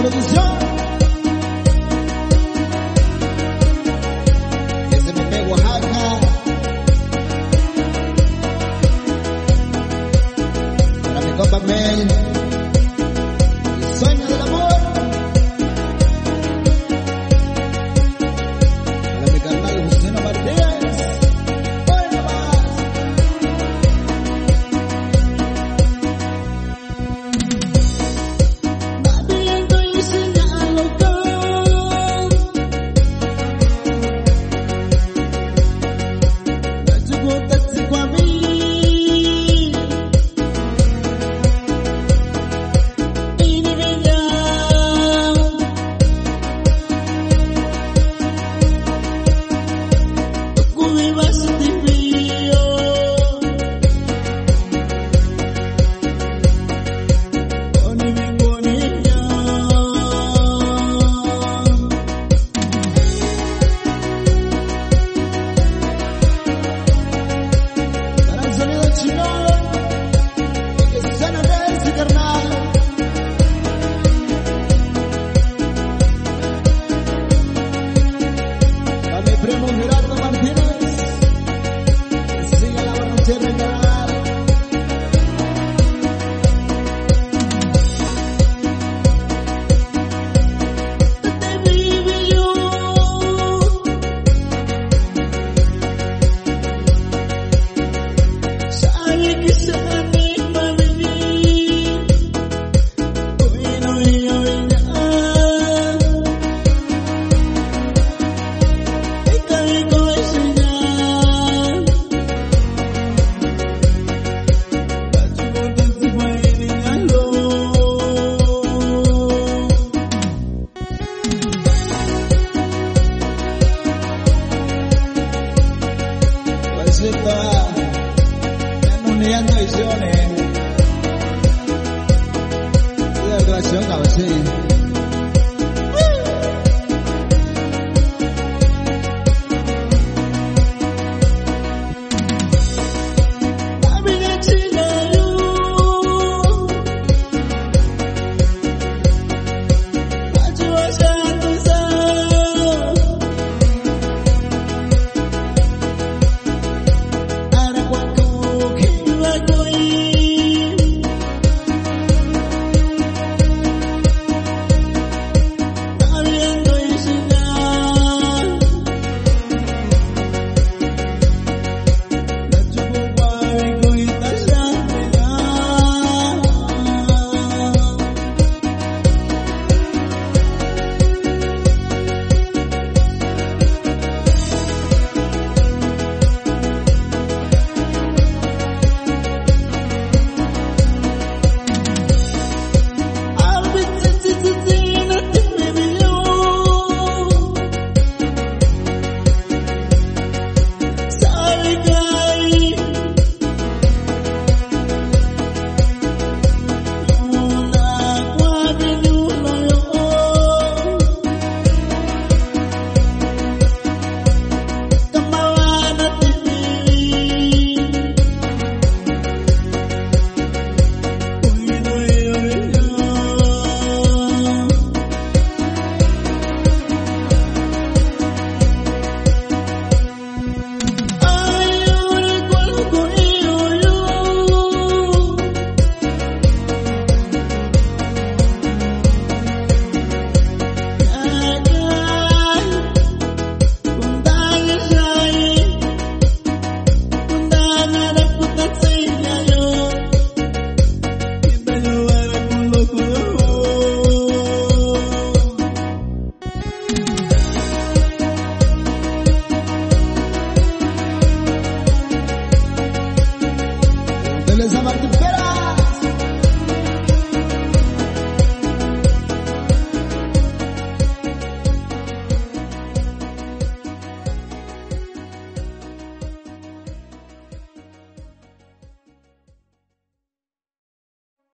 What is your 所以希望你。不要再想搞事